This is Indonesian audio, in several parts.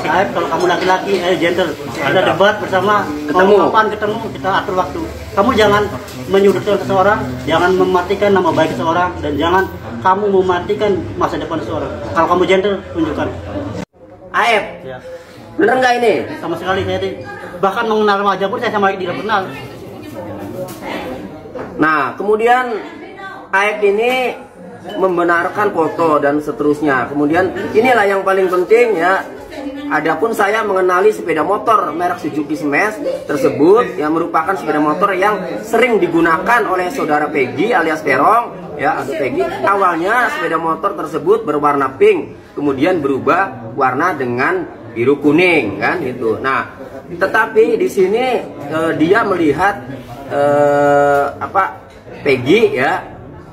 Aib kalau kamu laki-laki, ayo gentle. Ada debat bersama, Ketemu. kapan ketemu, kita atur waktu. Kamu jangan menyudutkan seseorang, jangan mematikan nama baik seseorang, dan jangan kamu mematikan masa depan seseorang. Kalau kamu gentle, tunjukkan. Aib, Ya. bener nggak ini? Sama sekali saya tidak. Bahkan mengenal wajah pun saya sama tidak kenal. Nah, kemudian Aib ini membenarkan foto dan seterusnya. Kemudian inilah yang paling penting ya. Adapun saya mengenali sepeda motor merek Suzuki Smash tersebut yang merupakan sepeda motor yang sering digunakan oleh saudara Peggy alias Perong ya atau Peggy. Awalnya sepeda motor tersebut berwarna pink, kemudian berubah warna dengan biru kuning kan itu. Nah, tetapi di sini eh, dia melihat eh, apa Peggy ya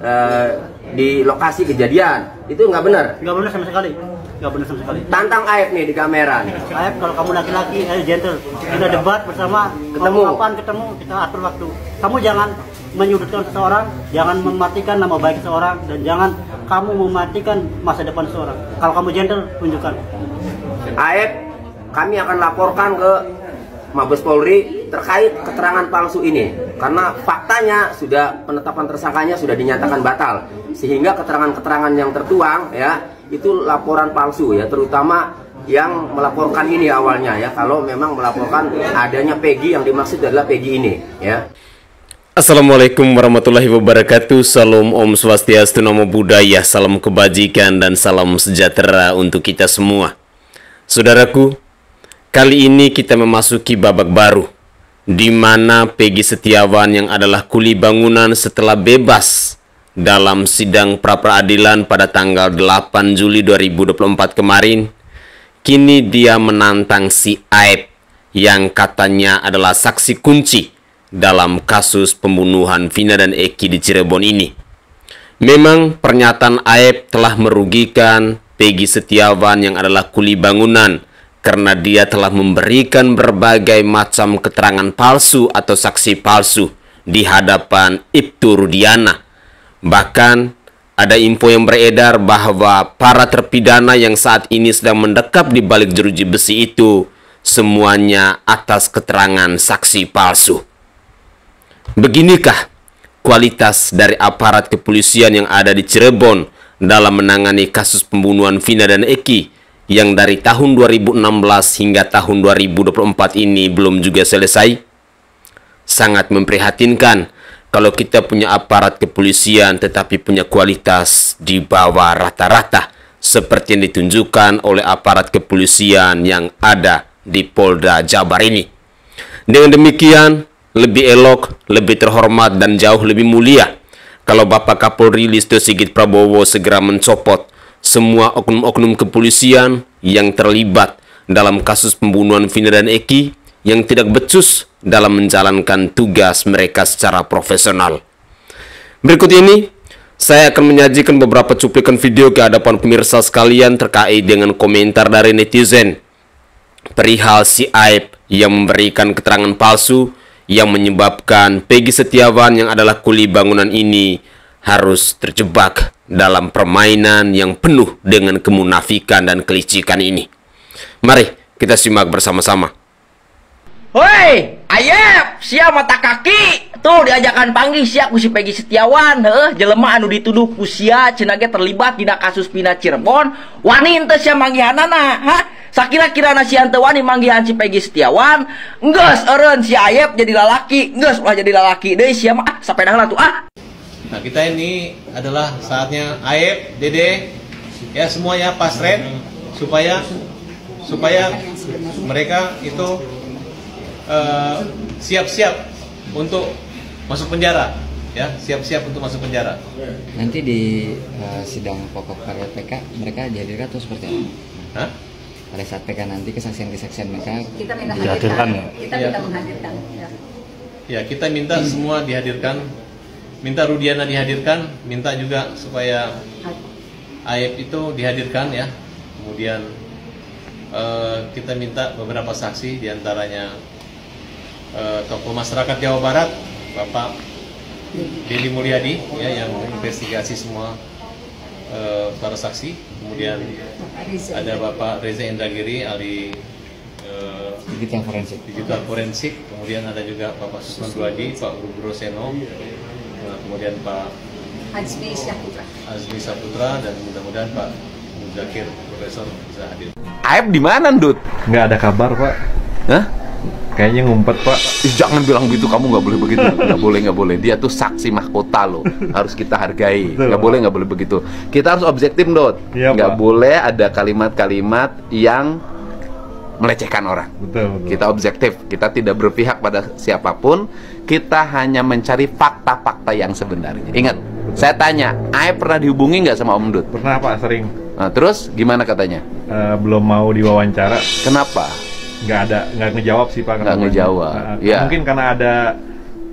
eh, di lokasi kejadian itu nggak benar. Nggak benar sama sekali. Nggak benar sama sekali. Tantang Aib nih di kamera nih. Aib kalau kamu laki-laki, ayo gentle. Kita debat bersama, Ketemu. kapan ketemu, kita atur waktu. Kamu jangan menyudutkan seseorang, jangan mematikan nama baik seseorang, dan jangan kamu mematikan masa depan seseorang. Kalau kamu gentle, tunjukkan. Aib kami akan laporkan ke Mabes Polri terkait keterangan palsu ini karena faktanya sudah penetapan tersangkanya sudah dinyatakan batal sehingga keterangan-keterangan yang tertuang ya itu laporan palsu ya terutama yang melaporkan ini awalnya ya. Kalau memang melaporkan adanya Peggy yang dimaksud adalah Peggy ini ya. Assalamualaikum warahmatullahi wabarakatuh. Salam Om Swastiastu Namo Buddhaya Salam kebajikan dan salam sejahtera untuk kita semua. Saudaraku Kali ini kita memasuki babak baru di mana Peggy Setiawan yang adalah kuli bangunan setelah bebas dalam sidang pra peradilan pada tanggal 8 Juli 2024 kemarin kini dia menantang si Aib yang katanya adalah saksi kunci dalam kasus pembunuhan Vina dan Eki di Cirebon ini. Memang pernyataan Aib telah merugikan Peggy Setiawan yang adalah kuli bangunan karena dia telah memberikan berbagai macam keterangan palsu atau saksi palsu di hadapan Ibtu Rudiana. Bahkan ada info yang beredar bahwa para terpidana yang saat ini sedang mendekap di balik jeruji besi itu semuanya atas keterangan saksi palsu. Beginikah kualitas dari aparat kepolisian yang ada di Cirebon dalam menangani kasus pembunuhan Vina dan Eki yang dari tahun 2016 hingga tahun 2024 ini belum juga selesai? Sangat memprihatinkan kalau kita punya aparat kepolisian tetapi punya kualitas di bawah rata-rata seperti yang ditunjukkan oleh aparat kepolisian yang ada di Polda Jabar ini. Dengan demikian, lebih elok, lebih terhormat dan jauh lebih mulia kalau Bapak Kapolri Listo Sigit Prabowo segera mencopot semua oknum-oknum kepolisian yang terlibat dalam kasus pembunuhan Vina dan Eki yang tidak becus dalam menjalankan tugas mereka secara profesional. Berikut ini, saya akan menyajikan beberapa cuplikan video ke hadapan pemirsa sekalian terkait dengan komentar dari netizen perihal si Aib yang memberikan keterangan palsu yang menyebabkan Peggy Setiawan yang adalah kuli bangunan ini harus terjebak dalam permainan yang penuh dengan kemunafikan dan kelicikan ini. Mari kita simak bersama-sama. Hoi, Ayep, siap mata kaki. Tuh diajakan panggil siap ku si Peggy Setiawan, heuh, jelema anu dituduh ku sia cenah terlibat dina kasus Pina Cirebon. Wani henteu sia manggihanana, ha? Sakira-kira si henteu wani manggihan si Peggy Setiawan, geus eureun si Ayep jadi lalaki, geus ulah jadi lalaki deui sia mah ah, sapedahna tuh ah. Nah kita ini adalah saatnya Aep, Dede, ya semua ya pasret supaya supaya mereka itu eh, siap-siap untuk masuk penjara, ya siap-siap untuk masuk penjara. Nanti di eh, sidang pokok karya PK mereka dihadirkan atau seperti apa? Hah? Pada saat PK nanti kesaksian-kesaksian mereka kita minta Dihadirkan hadirkan, ya? kita Iya. minta menghadirkan ya. Ya kita minta semua dihadirkan, minta Rudiana dihadirkan, minta juga supaya Aep itu dihadirkan ya. Kemudian eh, kita minta beberapa saksi di antaranya eh, tokoh masyarakat Jawa Barat, Bapak Dedi Mulyadi ya yang menginvestigasi semua eh, para saksi, kemudian ada Bapak Reza Indragiri ahli eh, digital forensik digital forensik, kemudian ada juga Bapak Susman Duadi, Pak Rubro Seno, nah, kemudian Pak Azmi Syaputra. Azmi Saputra dan mudah-mudahan Pak Muzakir Profesor bisa hadir. Aib di mana, Dut? Nggak ada kabar, Pak. Hah? Kayaknya ngumpet, Pak. Ih, jangan bilang gitu, kamu nggak boleh begitu. Nggak boleh, nggak boleh. Dia tuh saksi mahkota loh, harus kita hargai. Betul, Nggak boleh, nggak boleh begitu. Kita harus objektif, Dot. Iya, nggak Pak. boleh ada kalimat-kalimat yang melecehkan orang. Betul, betul. Kita objektif, kita tidak berpihak pada siapa pun. Kita hanya mencari fakta-fakta yang sebenarnya. Ingat, saya tanya, Aib pernah dihubungi nggak sama Om Dut? Pernah, Pak, sering. Nah, terus gimana katanya? Eh, belum mau diwawancara. Kenapa? Nggak ada, nggak ngejawab sih, Pak. Nggak kenapa. ngejawab, Nah, iya. Mungkin karena ada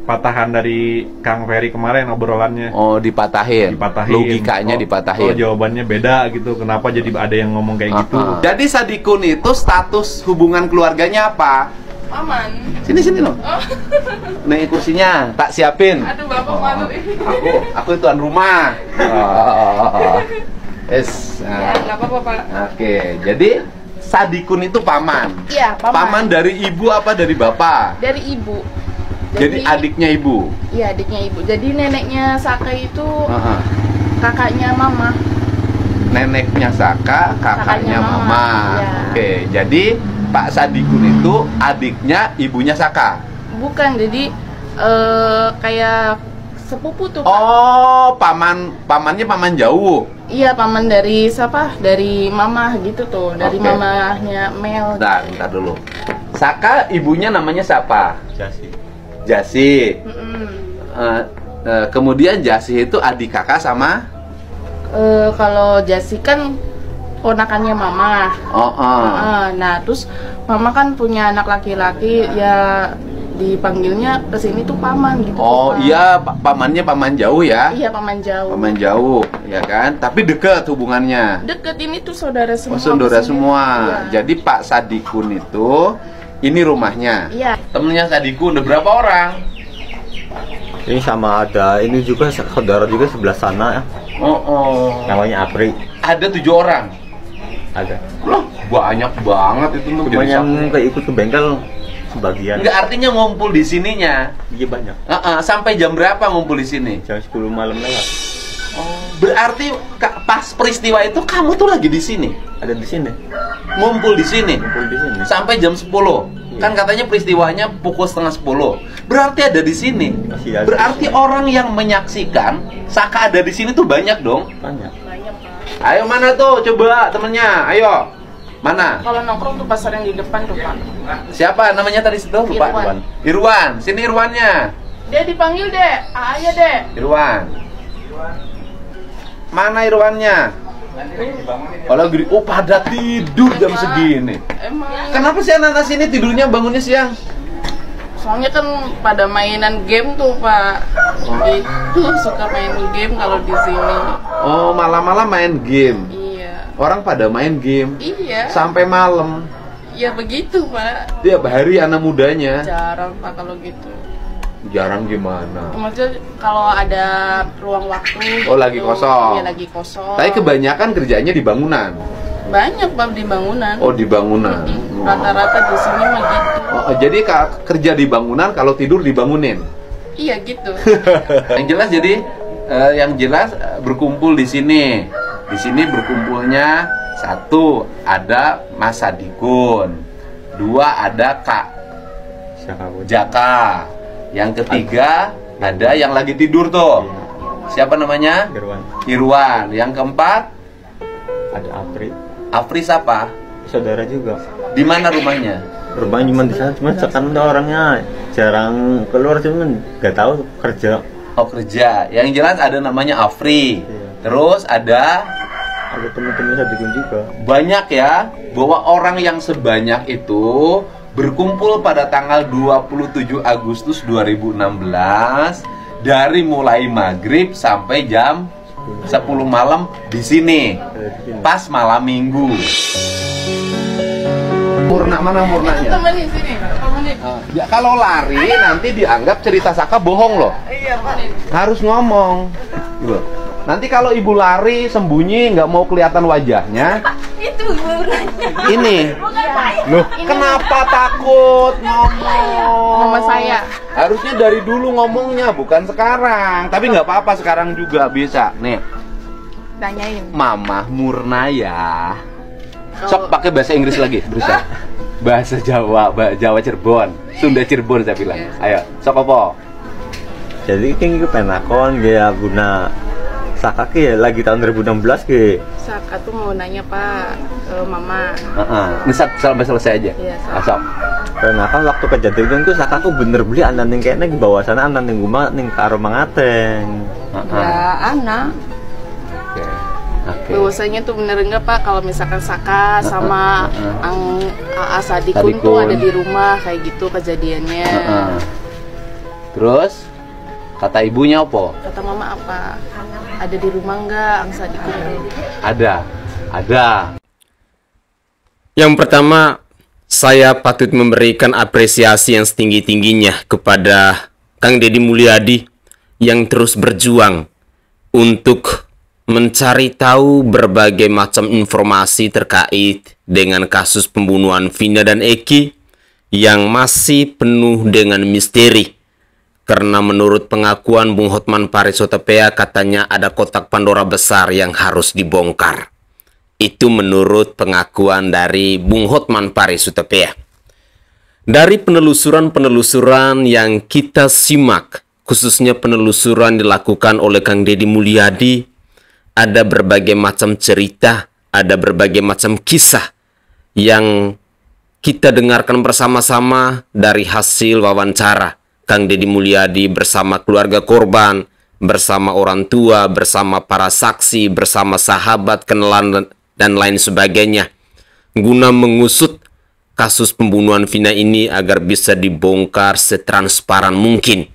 patahan dari Kang Ferry kemarin obrolannya. Oh, dipatahin. Dipatahin. Logikanya Oh, dipatahin. Oh, jawabannya beda gitu. Kenapa jadi ada yang ngomong kayak gitu? Ah, ah. Jadi Sadikun itu status hubungan keluarganya apa? Aman. Sini sini loh. Nih kursinya tak siapin. Aduh, Bapak malu. Aku aku tuan rumah. Oh, Es. Ya, Nah, nggak apa-apa, Pak. Oke, jadi Sadikun itu paman. Iya, paman. Paman dari ibu apa dari bapak? Dari ibu. Jadi adiknya ibu. Iya, adiknya ibu. Jadi neneknya Saka itu ah. kakaknya mama. Neneknya Saka, kakaknya Kakaknya mama. mama, iya. Oke, jadi Pak Sadikun itu adiknya ibunya Saka. Bukan, jadi eh kayak sepupu tuh, Pak. Oh, paman pamannya paman jauh. Iya, paman dari siapa? Dari mama gitu tuh, dari Oke. mamahnya Mel. Bentar, bentar dulu. Saka ibunya namanya siapa? Jasi. Jasi. Mm-mm. Eh, eh, kemudian Jasi itu adik kakak sama Eh, kalau Jasi kan ponakannya mama. Oh, oh. Heeh, nah, terus mama kan punya anak laki-laki ya dipanggilnya ke sini tuh paman gitu. Oh iya, pa- pamannya paman jauh ya? Iya, paman jauh. Paman jauh, ya kan? Tapi deket hubungannya. Deket ini tuh saudara Oh, semua. saudara ke sini. semua. Iya. Jadi Pak Sadikun itu ini rumahnya. Iya. Temennya Sadikun ada berapa orang? Ini sama ada ini juga saudara juga sebelah sana ya. Oh, oh. Namanya Apri. Ada tujuh orang. Ada. Loh, banyak banget itu tuh. Cuma jadi yang kayak ikut ke bengkel sebagian. Nggak artinya ngumpul di sininya. Iya banyak. Heeh, sampai jam berapa ngumpul di sini? Jam 10 malam lewat. Berarti ka- pas peristiwa itu kamu tuh lagi di sini, Ada di sini. ngumpul di sini Kumpul di sini. sampai jam 10. Kan katanya peristiwanya pukul setengah 10. Berarti ada di sini. Masih ada. Berarti orang yang menyaksikan Saka ada di sini tuh banyak dong. Banyak. Banyak, Pak. Ayo mana tuh? Coba temennya. Ayo. Mana? Kalau nongkrong tuh pasar yang di depan tuh, Pak. Siapa namanya tadi situ? Lupa. Irwan. Irwan. Sini Irwannya. Dia dipanggil, Dek. Ayo, Dek. Irwan. Mana Irwannya? Kalau gini, oh pada tidur jam segini. Emang Kenapa sih anak-anak sini tidurnya bangunnya siang? soalnya kan pada mainan game tuh, Pak. Itu suka main game kalau di sini. Oh, malam-malam main game. Iya. Orang pada main game Iya. sampai malam. Ya begitu, Pak. Tiap hari anak mudanya. Jarang, Pak, kalau gitu. Jarang gimana? Maksudnya kalau ada ruang waktu Oh, lagi gitu. kosong. Iya, lagi kosong. Tapi kebanyakan kerjanya di bangunan. banyak Pak di bangunan. Oh, di bangunan. Rata-rata di sini mah gitu. Oh, jadi kerja di bangunan kalau tidur dibangunin. Iya gitu. yang jelas jadi eh, yang jelas eh, berkumpul di sini. Di sini berkumpulnya satu ada Mas Sadikun, dua ada Kak. Jaka, yang ketiga ada yang lagi tidur tuh. Siapa namanya? Irwan. Irwan. Yang keempat Ada Apri. Afri siapa? Saudara juga. Di mana rumahnya? Bermain cuma di sana, cuma sekarang orangnya jarang keluar cuman nggak tahu kerja. Oh kerja. Yang jelas ada namanya Afri. Iya. Terus ada Ada teman-teman Sadikun juga. banyak ya bahwa orang yang sebanyak itu berkumpul pada tanggal 27 Agustus 2016 dari mulai maghrib sampai jam 10 malam di sini Ada di sini. pas malam minggu. Murna mana murnanya? Temenin sini, temenin. Ya kalau lari nanti dianggap cerita Saka bohong loh. Iya. Harus ngomong. Gitu. Nanti kalau ibu lari sembunyi nggak mau kelihatan wajahnya, Itu ini. Loh, kenapa takut ngomong? Mama saya. Harusnya dari dulu ngomongnya, bukan sekarang. Tapi nggak apa-apa sekarang juga bisa. Nih, Tanyain. Mama Murnaya. Sok pakai bahasa Inggris lagi, berusaha. Bahasa Jawa, Jawa Cirebon, Sunda Cirebon saya bilang. Ayo, sok apa? jadi tinggi penakon dia guna sakaki ya lagi tahun 2016 ke Saka tuh mau nanya Pak ke Mama. Heeh. Ini sa- sampai selesai aja. Iya, Ah, sok. penakon waktu kejadian itu sakaku bener beli anak ning kene di bawah sana anak ning guma ning karo mangateng Heeh. Ya anak. Oke. Oke. Bahwasanya tuh bener enggak Pak kalau misalkan Saka sama Heeh. Ang Aa Sadikun tuh ada di rumah kayak gitu kejadiannya. Heeh. Terus kata ibunya apa? Kata Mama apa? Ada di rumah enggak Ang Sadikun? Ada. Ada. Yang pertama, saya patut memberikan apresiasi yang setinggi-tingginya kepada Kang Deddy Mulyadi yang terus berjuang untuk mencari tahu berbagai macam informasi terkait dengan kasus pembunuhan Vina dan Eki yang masih penuh dengan misteri. Karena menurut pengakuan Bung Hotman Paris Hutapea katanya ada kotak Pandora besar yang harus dibongkar. Itu menurut pengakuan dari Bung Hotman Paris Hutapea. Dari penelusuran-penelusuran yang kita simak, khususnya penelusuran dilakukan oleh Kang Deddy Mulyadi, ada berbagai macam cerita, ada berbagai macam kisah yang kita dengarkan bersama-sama dari hasil wawancara Kang Deddy Mulyadi bersama keluarga korban, bersama orang tua, bersama para saksi, bersama sahabat, kenalan, dan- lain sebagainya. Guna mengusut kasus pembunuhan Vina ini agar bisa dibongkar setransparan mungkin.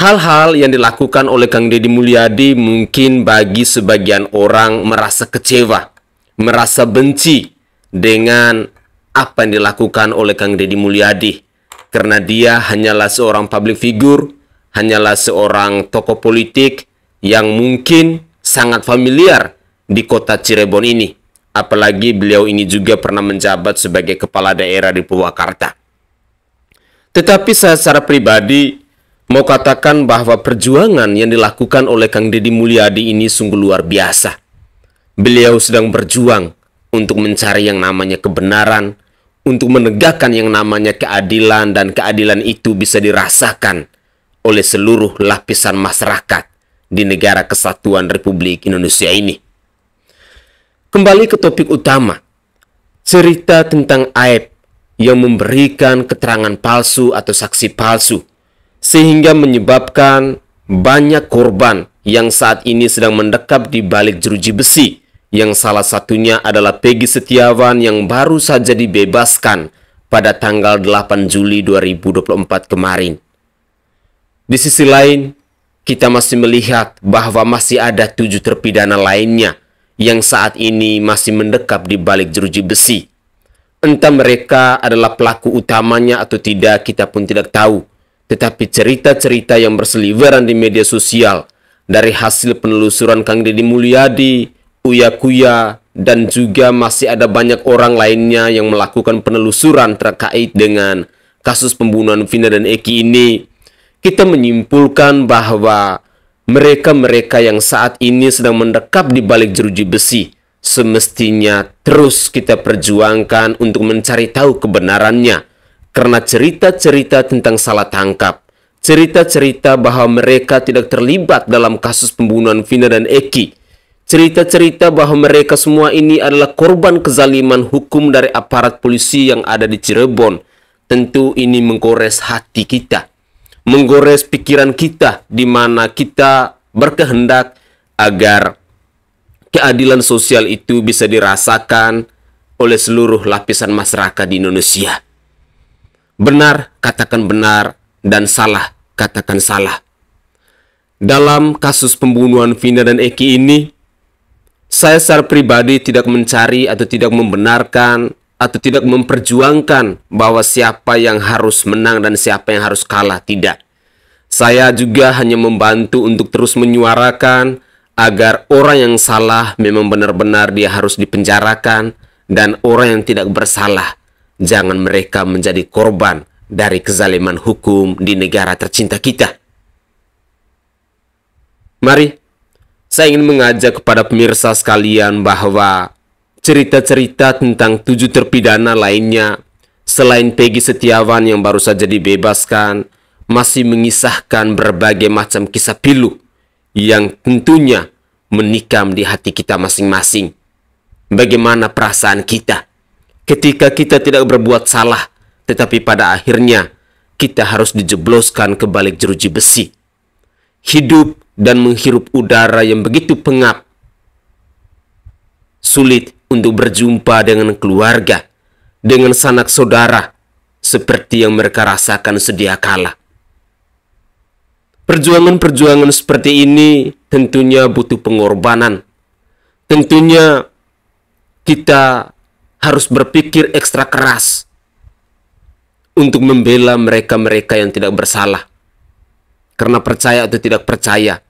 Hal-hal yang dilakukan oleh Kang Deddy Mulyadi mungkin bagi sebagian orang merasa kecewa, merasa benci dengan apa yang dilakukan oleh Kang Deddy Mulyadi. Karena dia hanyalah seorang public figure, hanyalah seorang tokoh politik yang mungkin sangat familiar di kota Cirebon ini. Apalagi beliau ini juga pernah menjabat sebagai kepala daerah di Purwakarta. Tetapi saya secara pribadi mau katakan bahwa perjuangan yang dilakukan oleh Kang Deddy Mulyadi ini sungguh luar biasa. Beliau sedang berjuang untuk mencari yang namanya kebenaran, untuk menegakkan yang namanya keadilan dan keadilan itu bisa dirasakan oleh seluruh lapisan masyarakat di negara kesatuan Republik Indonesia ini. Kembali ke topik utama, cerita tentang Aib yang memberikan keterangan palsu atau saksi palsu sehingga menyebabkan banyak korban yang saat ini sedang mendekap di balik jeruji besi yang salah satunya adalah Peggy Setiawan yang baru saja dibebaskan pada tanggal 8 Juli 2024 kemarin. Di sisi lain, kita masih melihat bahwa masih ada tujuh terpidana lainnya yang saat ini masih mendekap di balik jeruji besi. Entah mereka adalah pelaku utamanya atau tidak, kita pun tidak tahu. Tetapi cerita-cerita yang berseliweran di media sosial dari hasil penelusuran Kang Deddy Mulyadi, Uya Kuya, dan juga masih ada banyak orang lainnya yang melakukan penelusuran terkait dengan kasus pembunuhan Vina dan Eki ini. Kita menyimpulkan bahwa mereka-mereka yang saat ini sedang mendekap di balik jeruji besi semestinya terus kita perjuangkan untuk mencari tahu kebenarannya karena cerita-cerita tentang salah tangkap cerita-cerita bahwa mereka tidak terlibat dalam kasus pembunuhan Vina dan Eki cerita-cerita bahwa mereka semua ini adalah korban kezaliman hukum dari aparat polisi yang ada di Cirebon tentu ini menggores hati kita menggores pikiran kita di mana kita berkehendak agar keadilan sosial itu bisa dirasakan oleh seluruh lapisan masyarakat di Indonesia. Benar, katakan benar, dan salah, katakan salah. Dalam kasus pembunuhan Vina dan Eki ini, saya secara pribadi tidak mencari atau tidak membenarkan atau tidak memperjuangkan bahwa siapa yang harus menang dan siapa yang harus kalah, tidak. Saya juga hanya membantu untuk terus menyuarakan agar orang yang salah memang benar-benar dia harus dipenjarakan dan orang yang tidak bersalah jangan mereka menjadi korban dari kezaliman hukum di negara tercinta kita. Mari, saya ingin mengajak kepada pemirsa sekalian bahwa cerita-cerita tentang tujuh terpidana lainnya selain Peggy Setiawan yang baru saja dibebaskan masih mengisahkan berbagai macam kisah pilu yang tentunya menikam di hati kita masing-masing. Bagaimana perasaan kita ketika kita tidak berbuat salah, tetapi pada akhirnya kita harus dijebloskan ke balik jeruji besi. Hidup dan menghirup udara yang begitu pengap. Sulit untuk berjumpa dengan keluarga, dengan sanak saudara, seperti yang mereka rasakan sedia kala. Perjuangan-perjuangan seperti ini tentunya butuh pengorbanan. Tentunya kita harus berpikir ekstra keras untuk membela mereka-mereka yang tidak bersalah. Karena percaya atau tidak percaya,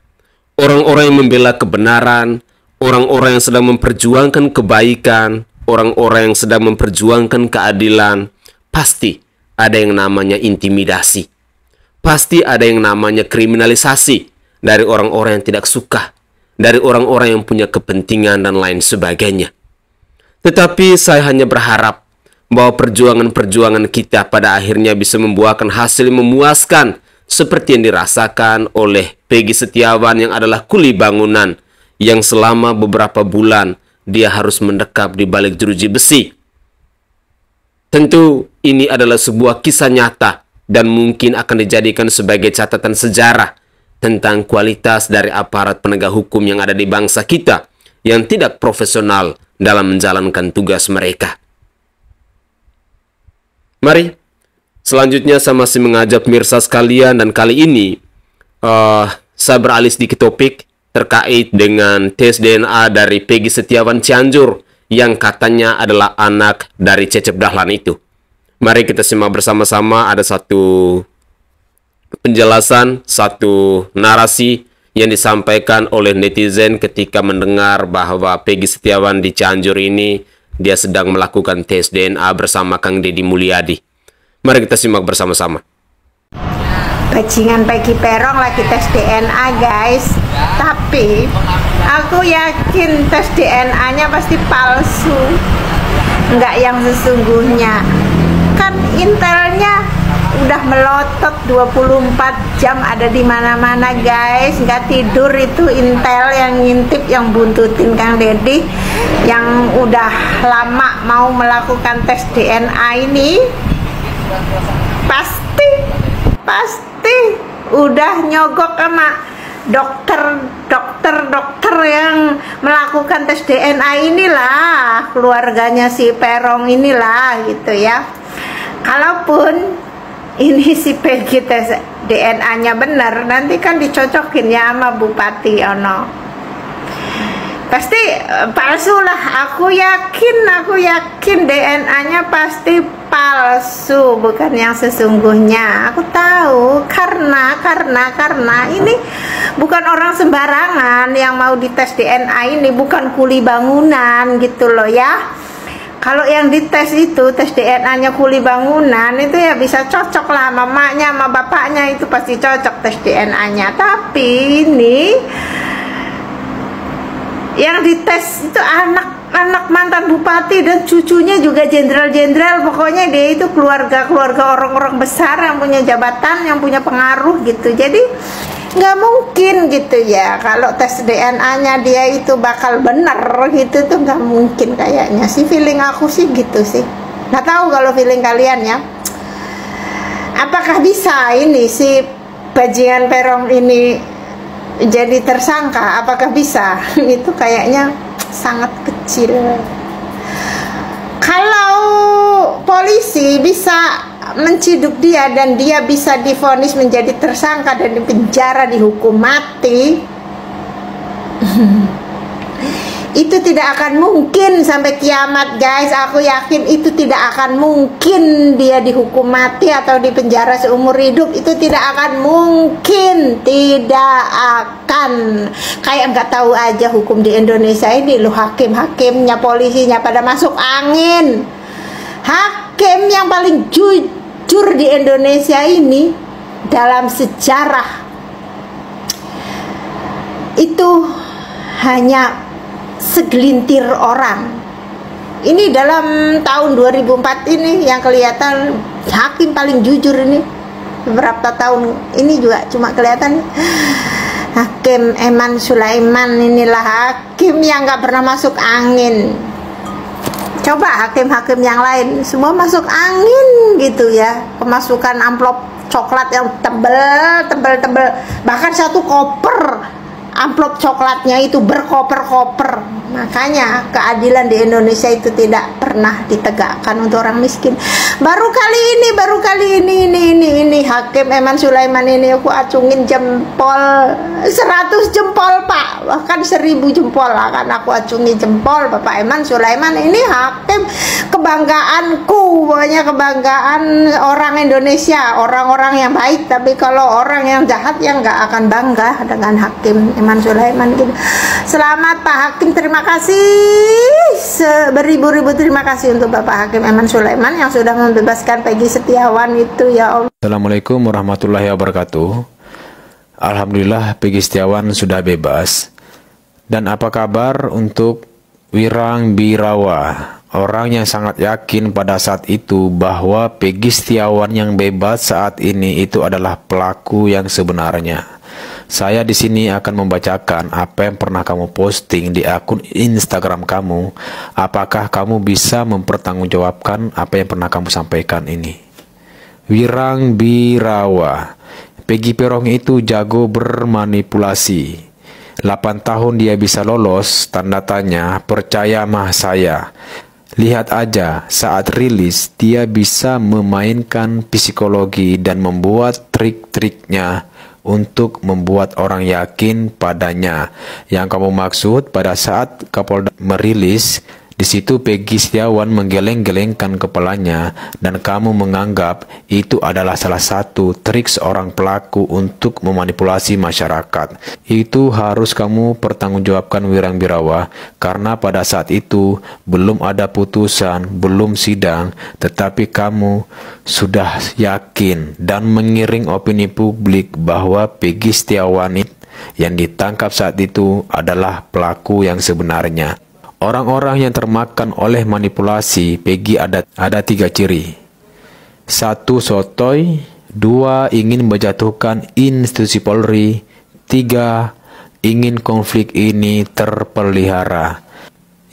orang-orang yang membela kebenaran, orang-orang yang sedang memperjuangkan kebaikan, orang-orang yang sedang memperjuangkan keadilan, pasti ada yang namanya intimidasi pasti ada yang namanya kriminalisasi dari orang-orang yang tidak suka, dari orang-orang yang punya kepentingan dan lain sebagainya. Tetapi saya hanya berharap bahwa perjuangan-perjuangan kita pada akhirnya bisa membuahkan hasil memuaskan seperti yang dirasakan oleh Peggy Setiawan yang adalah kuli bangunan yang selama beberapa bulan dia harus mendekap di balik jeruji besi. Tentu ini adalah sebuah kisah nyata dan mungkin akan dijadikan sebagai catatan sejarah tentang kualitas dari aparat penegak hukum yang ada di bangsa kita yang tidak profesional dalam menjalankan tugas mereka. Mari, selanjutnya saya masih mengajak pemirsa sekalian dan kali ini uh, saya beralih sedikit topik terkait dengan tes DNA dari Peggy Setiawan Cianjur yang katanya adalah anak dari Cecep Dahlan itu. Mari kita simak bersama-sama ada satu penjelasan, satu narasi yang disampaikan oleh netizen ketika mendengar bahwa Peggy Setiawan di Cianjur ini dia sedang melakukan tes DNA bersama Kang Deddy Mulyadi. Mari kita simak bersama-sama. Bajingan Peggy Perong lagi tes DNA guys. Tapi aku yakin tes DNA-nya pasti palsu. Nggak yang sesungguhnya. Kan intelnya udah melotot 24 jam ada di mana-mana guys. Nggak tidur itu intel yang ngintip yang buntutin Kang Deddy yang udah lama mau melakukan tes DNA ini pasti pasti udah nyogok sama dokter dokter dokter yang melakukan tes DNA inilah keluarganya si Perong inilah gitu ya kalaupun ini si Peggy tes DNA-nya benar, nanti kan dicocokin ya sama Bupati Ono. Pasti eh, palsu lah, aku yakin, aku yakin DNA-nya pasti palsu, bukan yang sesungguhnya. Aku tahu karena karena karena ini bukan orang sembarangan yang mau dites DNA ini, bukan kuli bangunan gitu loh ya kalau yang dites itu tes DNA-nya kuli bangunan itu ya bisa cocok lah mamanya sama bapaknya itu pasti cocok tes DNA-nya tapi ini yang dites itu anak anak mantan bupati dan cucunya juga jenderal-jenderal. Pokoknya dia itu keluarga-keluarga orang-orang besar yang punya jabatan yang punya pengaruh gitu. Jadi nggak mungkin gitu ya. Kalau tes DNA-nya dia itu bakal bener gitu tuh nggak mungkin kayaknya. Sih feeling aku sih gitu sih. Nggak tahu kalau feeling kalian ya. Apakah bisa ini si bajingan perong ini jadi tersangka? Apakah bisa? Itu kayaknya sangat kecil. Kalau polisi bisa menciduk dia dan dia bisa difonis menjadi tersangka dan dipenjara dihukum mati itu tidak akan mungkin sampai kiamat guys. Aku yakin itu tidak akan mungkin dia dihukum mati atau dipenjara seumur hidup. Itu tidak akan mungkin. Tidak akan. Kayak nggak tahu aja hukum di Indonesia ini. Loh hakim-hakimnya polisinya pada masuk angin. Hakim yang paling jujur di Indonesia ini dalam sejarah. Itu hanya segelintir orang. Ini dalam tahun 2004 ini yang kelihatan hakim paling jujur ini. Beberapa tahun ini juga cuma kelihatan Hakim Eman Sulaiman inilah hakim yang nggak pernah masuk angin. Coba hakim-hakim yang lain semua masuk angin gitu ya. Kemasukan amplop coklat yang tebel tebel tebel. Bahkan satu koper amplop coklatnya itu berkoper-koper. Makanya keadilan di Indonesia itu tidak pernah ditegakkan untuk orang miskin. Baru kali ini baru kali ini ini ini ini. Hakim Eman Sulaiman ini aku acungin jempol 100 jempol pak. Bahkan 1000 jempol akan aku acungi jempol Bapak Eman Sulaiman. Ini Hakim kebanggaanku pokoknya kebanggaan orang Indonesia orang-orang yang baik. Tapi kalau orang yang jahat yang nggak akan bangga dengan Hakim Eman Sulaiman gitu. Selamat Pak Hakim. Terima kasih. Beribu-ribu terima kasih untuk Bapak Hakim Eman Sulaiman yang sudah membebaskan Peggy Setiawan itu ya Allah. Assalamualaikum warahmatullahi wabarakatuh. Alhamdulillah Peggy Setiawan sudah bebas. Dan apa kabar untuk Wirang Birawa? Orang yang sangat yakin pada saat itu bahwa Peggy Setiawan yang bebas saat ini itu adalah pelaku yang sebenarnya. Saya di sini akan membacakan apa yang pernah kamu posting di akun Instagram kamu. Apakah kamu bisa mempertanggungjawabkan apa yang pernah kamu sampaikan ini? Wirang Birawa Peggy Perong itu jago bermanipulasi 8 tahun dia bisa lolos, tanda tanya, percaya mah saya. Lihat aja, saat rilis dia bisa memainkan psikologi dan membuat trik-triknya untuk membuat orang yakin padanya. Yang kamu maksud pada saat Kapolda merilis di situ Peggy Setiawan menggeleng-gelengkan kepalanya dan kamu menganggap itu adalah salah satu trik seorang pelaku untuk memanipulasi masyarakat. Itu harus kamu pertanggungjawabkan Wirang Birawa karena pada saat itu belum ada putusan, belum sidang, tetapi kamu sudah yakin dan mengiring opini publik bahwa Peggy Setiawan yang ditangkap saat itu adalah pelaku yang sebenarnya. Orang-orang yang termakan oleh manipulasi Peggy ada ada tiga ciri. Satu sotoy, dua ingin menjatuhkan institusi Polri, tiga ingin konflik ini terpelihara.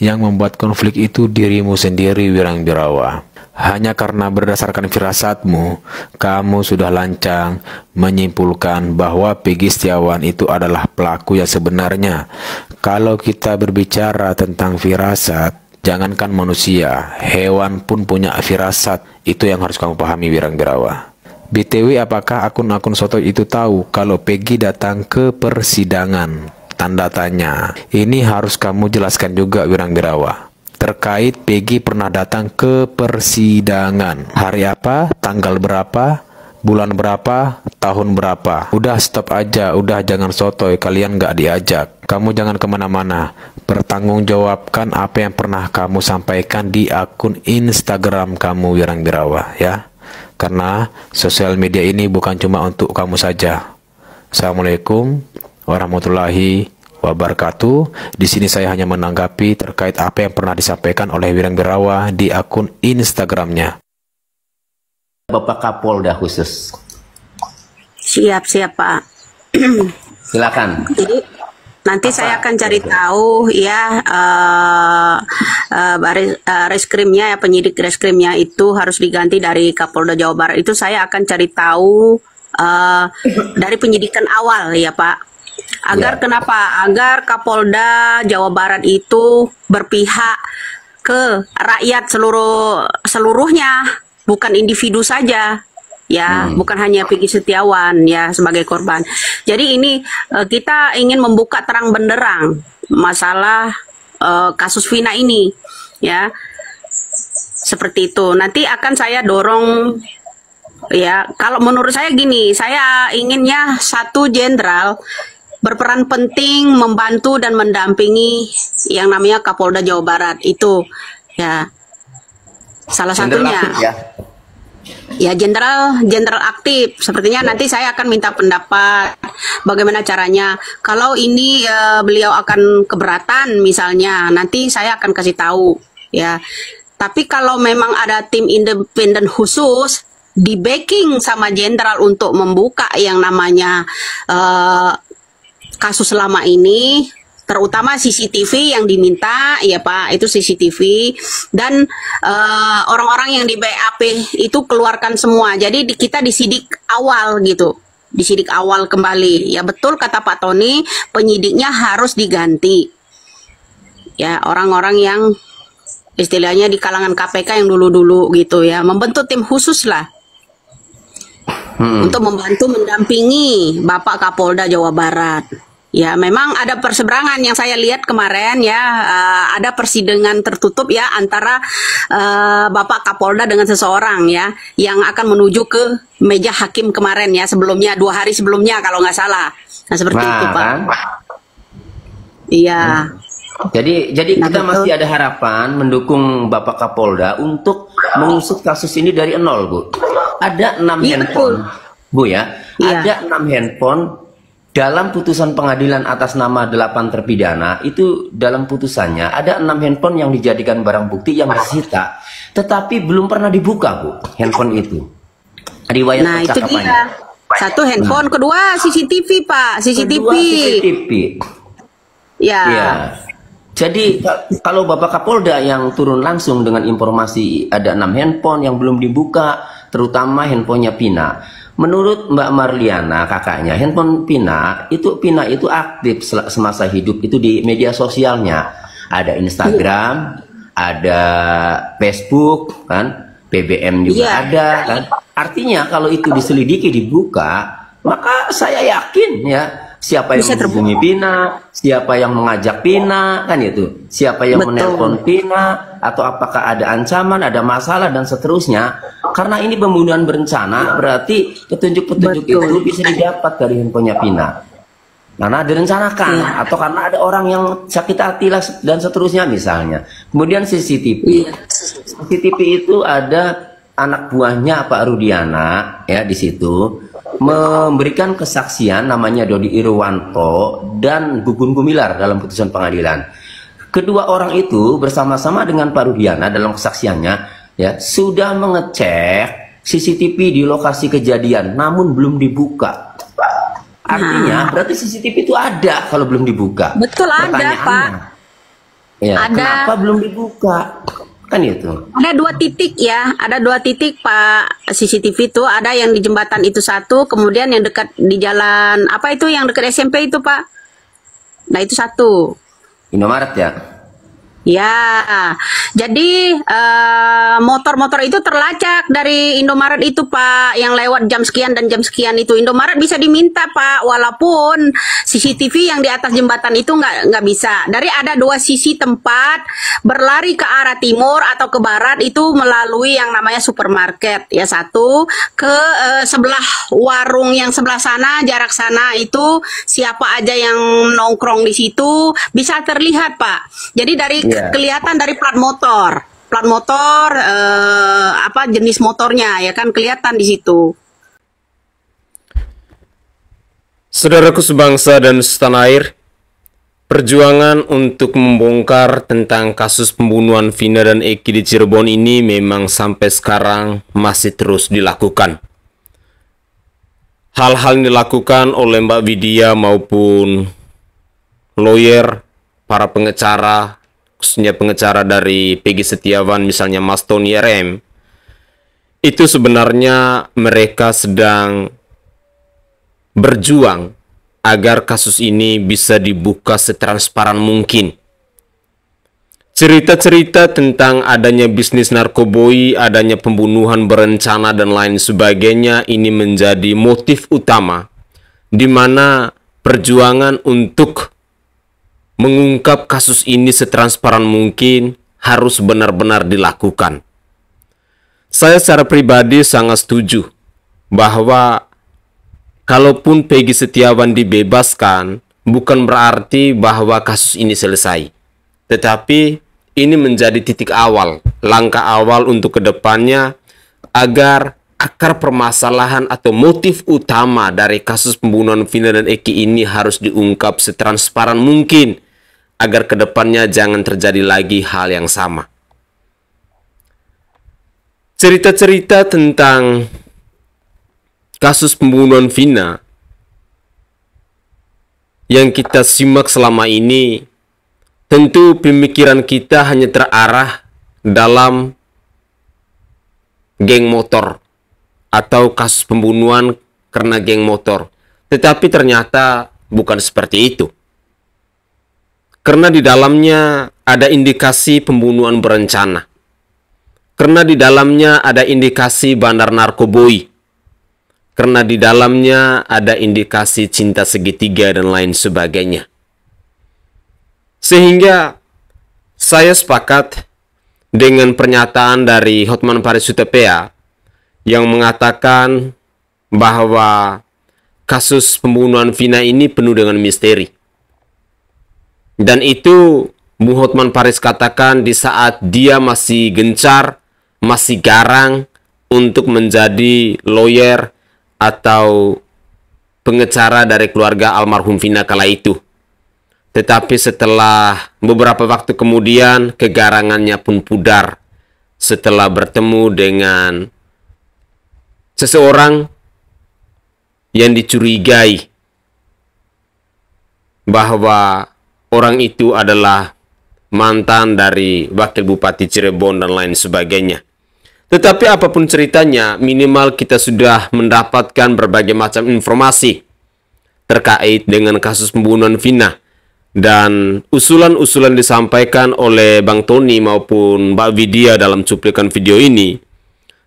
Yang membuat konflik itu dirimu sendiri Wirang Birawa. Hanya karena berdasarkan firasatmu, kamu sudah lancang menyimpulkan bahwa Peggy Setiawan itu adalah pelaku yang sebenarnya. Kalau kita berbicara tentang firasat, jangankan manusia, hewan pun punya firasat. Itu yang harus kamu pahami, Wirang Birawa. BTW, apakah akun-akun soto itu tahu kalau Peggy datang ke persidangan? Tanda tanya. Ini harus kamu jelaskan juga, Wirang Birawa terkait Peggy pernah datang ke persidangan. Hari apa, tanggal berapa, bulan berapa, tahun berapa. Udah stop aja, udah jangan sotoy, kalian gak diajak. Kamu jangan ke mana-mana. Pertanggungjawabkan apa yang pernah kamu sampaikan di akun Instagram kamu Wirang Birawa ya. Karena sosial media ini bukan cuma untuk kamu saja. Assalamualaikum warahmatullahi. Di sini saya hanya menanggapi terkait apa yang pernah disampaikan oleh Wirang Birawa di akun Instagramnya. Bapak Kapolda khusus. Siap, siap Pak. Silakan. Jadi nanti saya akan cari tahu ya uh, uh, baris, uh, reskrimnya ya penyidik reskrimnya itu harus diganti dari Kapolda Jawa Barat itu saya akan cari tahu uh, dari penyidikan awal ya Pak Agar ya. kenapa? Agar Kapolda Jawa Barat itu berpihak ke rakyat seluruh seluruhnya, bukan individu saja. Ya, hmm. bukan hanya Peggy Setiawan ya sebagai korban. Jadi ini uh, kita ingin membuka terang benderang masalah eh, kasus Vina ini ya seperti itu nanti akan saya dorong ya kalau menurut saya gini saya inginnya satu jenderal berperan penting membantu dan mendampingi yang namanya Kapolda Jawa Barat itu ya salah Jenderal satunya aktif ya. Ya jenderal jenderal aktif. Sepertinya nanti saya akan minta pendapat bagaimana caranya. Kalau ini eh, beliau akan keberatan misalnya, nanti saya akan kasih tahu ya. Tapi kalau memang ada tim independen khusus di backing sama jenderal untuk membuka yang namanya eh, kasus selama ini terutama CCTV yang diminta ya Pak itu CCTV dan eh, orang-orang yang di BAP itu keluarkan semua. Jadi di- kita disidik awal gitu. Disidik awal kembali. Ya betul kata Pak Tony penyidiknya harus diganti. Ya orang-orang yang istilahnya di kalangan KPK yang dulu-dulu gitu ya membentuk tim khusus lah. Untuk membantu mendampingi Bapak Kapolda Jawa Barat. Ya, memang ada perseberangan yang saya lihat kemarin ya, eh, ada persidangan tertutup ya antara eh, Bapak Kapolda dengan seseorang ya, yang akan menuju ke meja hakim kemarin ya, sebelumnya dua hari sebelumnya kalau nggak salah. Nah seperti Nah, itu Pak. kan? Iya. Jadi jadi kita masih ada harapan mendukung Bapak Kapolda untuk mengusut kasus ini dari nol, Bu. Ada enam handphone, Bu ya. Ada enam handphone dalam putusan pengadilan atas nama delapan terpidana itu dalam putusannya ada enam handphone yang dijadikan barang bukti yang disita, tetapi belum pernah dibuka, Bu. Handphone itu. Riwayat Nah itu dia. Satu handphone, kedua CCTV Pak, CCTV. Kedua CCTV. Ya. Iya. Jadi ka- kalau Bapak Kapolda yang turun langsung dengan informasi ada enam handphone yang belum dibuka, terutama handphonenya Pina. Menurut Mbak Marliana kakaknya, handphone Pina itu Pina itu aktif semasa hidup itu di media sosialnya. Ada Instagram, ada Facebook, kan, BBM juga Iya. ada, kan. Artinya kalau itu diselidiki dibuka, maka saya yakin ya siapa yang Bisa terbuka. menghubungi Pina, siapa yang mengajak Pina, kan itu, siapa yang Betul. menelpon Pina, atau apakah ada ancaman, ada masalah dan seterusnya. Karena ini pembunuhan berencana, berarti petunjuk-petunjuk itu bisa didapat dari handphonenya Pina. Karena direncanakan, atau karena ada orang yang sakit hati lah dan seterusnya misalnya. Kemudian CCTV, CCTV itu ada anak buahnya Pak Rudiana ya di situ memberikan kesaksian namanya Dodi Irwanto dan Gugun Gumilar dalam putusan pengadilan. Kedua orang itu bersama-sama dengan Pak Rudiana dalam kesaksiannya ya sudah mengecek CCTV di lokasi kejadian namun belum dibuka. Artinya berarti CCTV itu ada kalau belum dibuka. Betul ada Pak. Ya, Ada. kenapa belum dibuka? Kan itu. Ada dua titik ya, ada dua titik Pak CCTV itu, ada yang di jembatan itu satu, kemudian yang dekat di jalan apa itu yang dekat SMP itu Pak? Nah itu satu. Indomaret ya. Ya, jadi eh, motor-motor itu terlacak dari Indomaret itu Pak, yang lewat jam sekian dan jam sekian itu. Indomaret bisa diminta Pak, walaupun CCTV yang di atas jembatan itu nggak nggak bisa. Dari ada dua sisi tempat berlari ke arah timur atau ke barat itu melalui yang namanya supermarket. Ya satu. Ke eh, sebelah warung yang sebelah sana jarak sana itu siapa aja yang nongkrong di situ bisa terlihat Pak. Jadi dari Iya. kelihatan dari plat motor, plat motor eh, apa jenis motornya ya kan kelihatan di situ. Saudaraku sebangsa dan setanah air, perjuangan untuk membongkar tentang kasus pembunuhan Vina dan Eki di Cirebon ini memang sampai sekarang masih terus dilakukan. Hal-hal yang dilakukan oleh Mbak Widya maupun lawyer, para pengecara, khususnya pengecara dari Peggy Setiawan, misalnya Mas Tony RM, itu sebenarnya mereka sedang berjuang agar kasus ini bisa dibuka setransparan mungkin. Cerita-cerita tentang adanya bisnis narkoboi, adanya pembunuhan berencana dan lain sebagainya ini menjadi motif utama di mana perjuangan untuk mengungkap kasus ini setransparan mungkin harus benar-benar dilakukan. Saya secara pribadi sangat setuju bahwa kalaupun Peggy Setiawan dibebaskan, bukan berarti bahwa kasus ini selesai. Tetapi ini menjadi titik awal, langkah awal untuk ke depannya agar akar permasalahan atau motif utama dari kasus pembunuhan Vina dan Eki ini harus diungkap setransparan mungkin agar ke depannya jangan terjadi lagi hal yang sama. Cerita-cerita tentang kasus pembunuhan Vina yang kita simak selama ini tentu pemikiran kita hanya terarah dalam geng motor atau kasus pembunuhan karena geng motor. Tetapi ternyata bukan seperti itu. Karena di dalamnya ada indikasi pembunuhan berencana. Karena di dalamnya ada indikasi bandar narkoboi. Karena di dalamnya ada indikasi cinta segitiga dan lain sebagainya. Sehingga saya sepakat dengan pernyataan dari Hotman Paris Utepea yang mengatakan bahwa kasus pembunuhan Vina ini penuh dengan misteri. Dan itu Hotman Paris katakan di saat dia masih gencar, masih garang untuk menjadi lawyer atau pengecara dari keluarga almarhum Vina kala itu. Tetapi setelah beberapa waktu kemudian kegarangannya pun pudar setelah bertemu dengan seseorang yang dicurigai bahwa orang itu adalah mantan dari wakil bupati Cirebon dan lain sebagainya. Tetapi apa pun ceritanya, minimal kita sudah mendapatkan berbagai macam informasi terkait dengan kasus pembunuhan Vina dan usulan-usulan disampaikan oleh Bang Tony maupun Mbak Widya dalam cuplikan video ini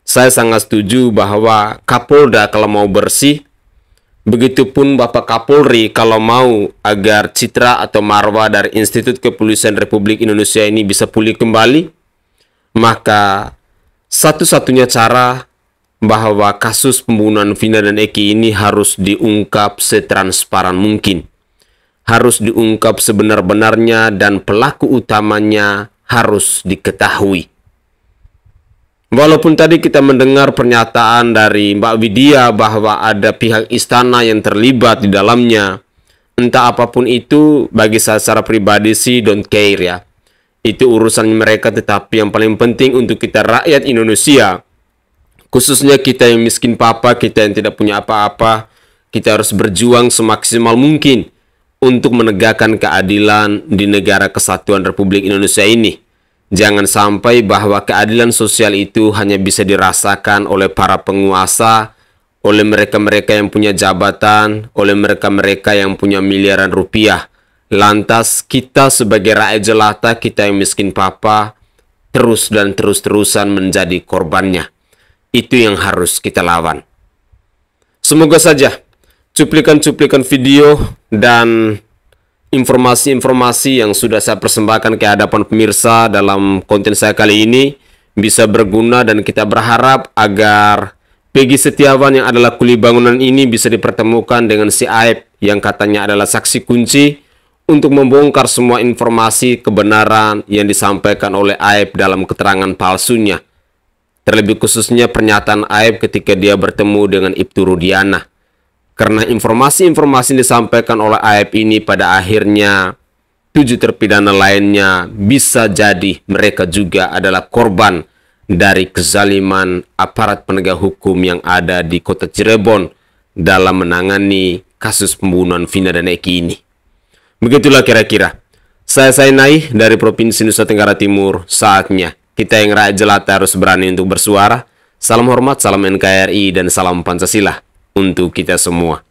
saya sangat setuju bahwa Kapolda kalau mau bersih, begitupun Bapak Kapolri kalau mau agar citra atau marwah dari Institut Kepolisian Republik Indonesia ini bisa pulih kembali, maka satu-satunya cara bahwa kasus pembunuhan Vina dan Eki ini harus diungkap setransparan mungkin. Harus diungkap sebenar-benarnya dan pelaku utamanya harus diketahui. Walaupun tadi kita mendengar pernyataan dari Mbak Widya bahwa ada pihak istana yang terlibat di dalamnya, entah apa pun itu, bagi saya secara pribadi sih don't care ya. Itu urusan mereka, tetapi yang paling penting untuk kita rakyat Indonesia, khususnya kita yang miskin papa, kita yang tidak punya apa-apa, kita harus berjuang semaksimal mungkin untuk menegakkan keadilan di negara kesatuan Republik Indonesia ini Jangan sampai bahwa keadilan sosial itu hanya bisa dirasakan oleh para penguasa, oleh mereka-mereka yang punya jabatan, oleh mereka-mereka yang punya miliaran rupiah. Lantas kita sebagai rakyat jelata, kita yang miskin papa, terus dan terus-terusan menjadi korbannya. Itu yang harus kita lawan. Semoga saja cuplikan-cuplikan video dan informasi-informasi yang sudah saya persembahkan ke hadapan pemirsa dalam konten saya kali ini bisa berguna dan kita berharap agar Peggy Setiawan yang adalah kuli bangunan ini bisa dipertemukan dengan si Aib yang katanya adalah saksi kunci untuk membongkar semua informasi kebenaran yang disampaikan oleh Aib dalam keterangan palsunya. Terlebih khususnya pernyataan Aib ketika dia bertemu dengan Ibtu Rudiana. Karena informasi-informasi disampaikan oleh AIP ini pada akhirnya tujuh terpidana lainnya bisa jadi mereka juga adalah korban dari kezaliman aparat penegak hukum yang ada di kota Cirebon dalam menangani kasus pembunuhan Vina dan Eki ini. Begitulah kira-kira. Saya Sainai dari Provinsi Nusa Tenggara Timur, saatnya kita yang rakyat jelata harus berani untuk bersuara. Salam hormat, salam NKRI, dan salam Pancasila untuk kita semua.